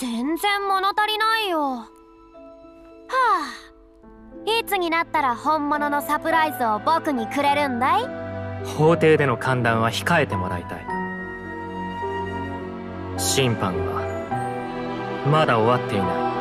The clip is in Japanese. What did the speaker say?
全然物足りないよ。はあ。いつになったら本物のサプライズを僕にくれるんだい？法廷での歓談は控えてもらいたい。審判はまだ終わっていない。